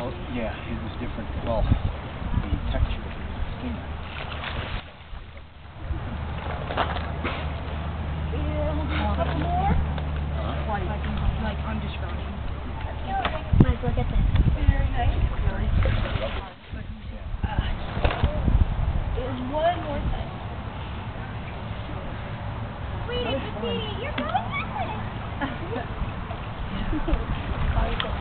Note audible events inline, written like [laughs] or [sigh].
well, the texture of the skin. Um, uh-huh. Like, I'm just running. Mike, look at this. Very nice. There's uh, one more thing. Sweetie, Christine, you're going missing. [laughs] [laughs]